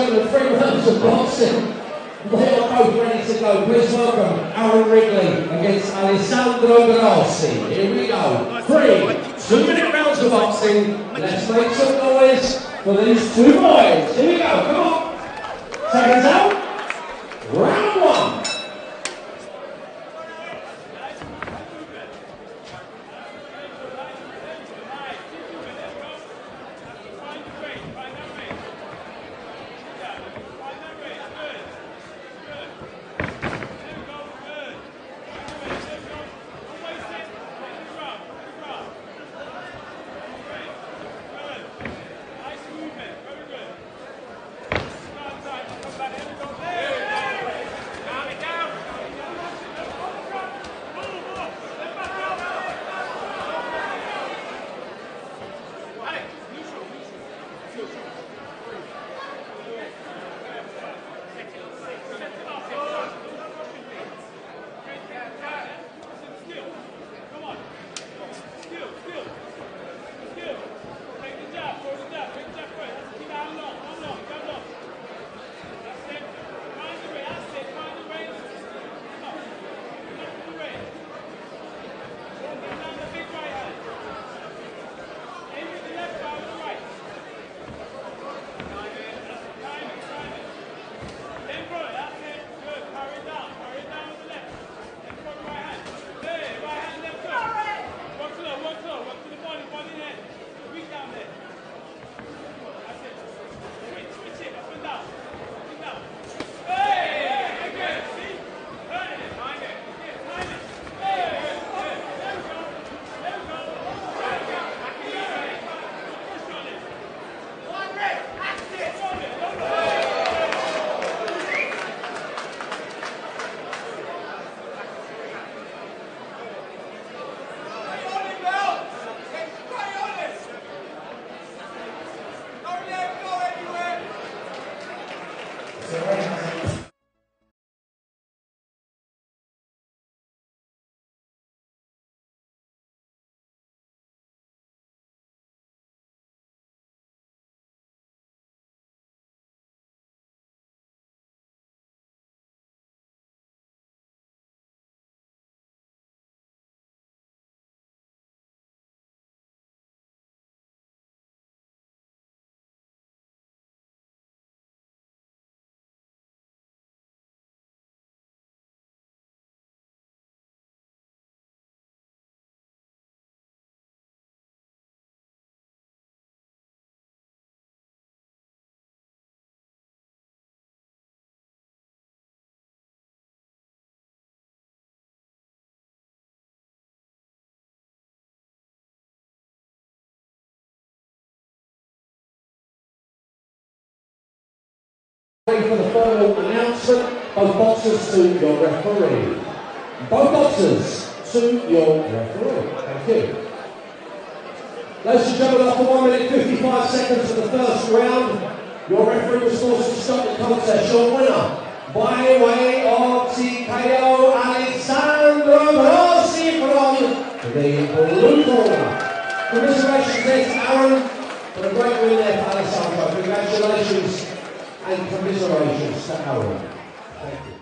gentlemen, three rounds of boxing. They are both ready to go. Please welcome Aaron Rigley against Alessandro Grossi. Here we go. Three two-minute rounds of boxing. Let's make some noise for these two boys. Here we go. Come on. Ready for the final announcement. Both boxers to your referee. Both boxers to your referee. Thank you. Ladies and gentlemen, after 1 minute 55 seconds of the first round, your referee was forced to stop the contest. Your winner, by way of TKO, Alessandro Grossi from the blue corner. Congratulations Aaron for a great win there for Alessandro. Congratulations and commiserations to Aaron. Thank you.